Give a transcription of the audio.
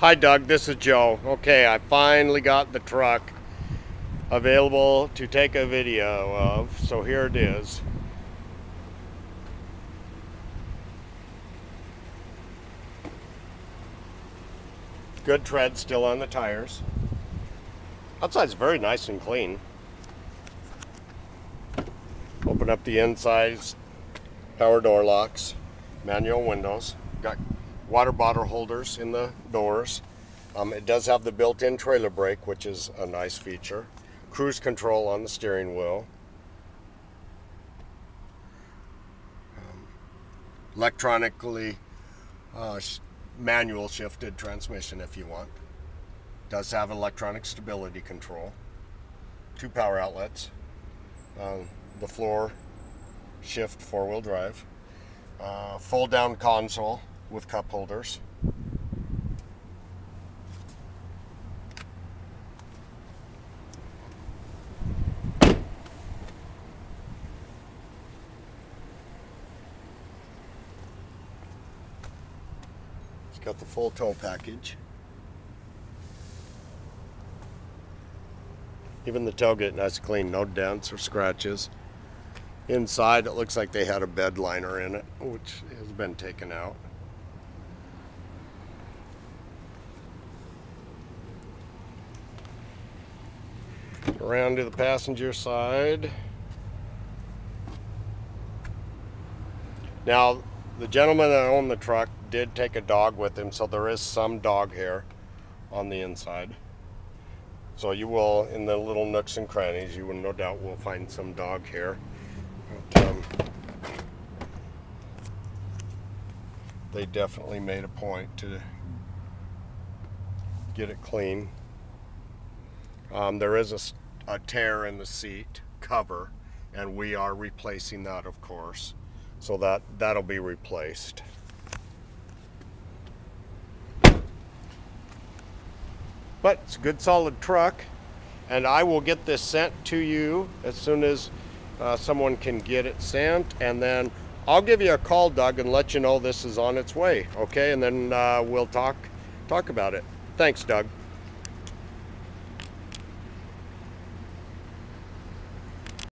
Hi Doug, this is Joe. Okay, I finally got the truck available to take a video of, so here it is. Good tread still on the tires. Outside's very nice and clean. Open up the insides, power door locks, manual windows. Got water bottle holders in the doors. Um, it does have the built-in trailer brake, which is a nice feature. Cruise control on the steering wheel. Um, electronically uh, manual shifted transmission if you want. Does have electronic stability control. Two power outlets. Um, the floor shift four-wheel drive. Uh, fold down console with cup holders. It's got the full tow package. Even the tailgate nice and clean, no dents or scratches. Inside it looks like they had a bed liner in it, which has been taken out. Around to the passenger side. Now, the gentleman that owned the truck did take a dog with him, so there is some dog hair on the inside. So you will, in the little nooks and crannies, you will no doubt will find some dog hair. But, um, they definitely made a point to get it clean. Um, there is a, a tear in the seat cover, and we are replacing that, of course. So that that'll be replaced. But it's a good solid truck, and I will get this sent to you as soon as uh, someone can get it sent, and then I'll give you a call, Doug, and let you know this is on its way. Okay, and then uh, we'll talk talk about it. Thanks, Doug.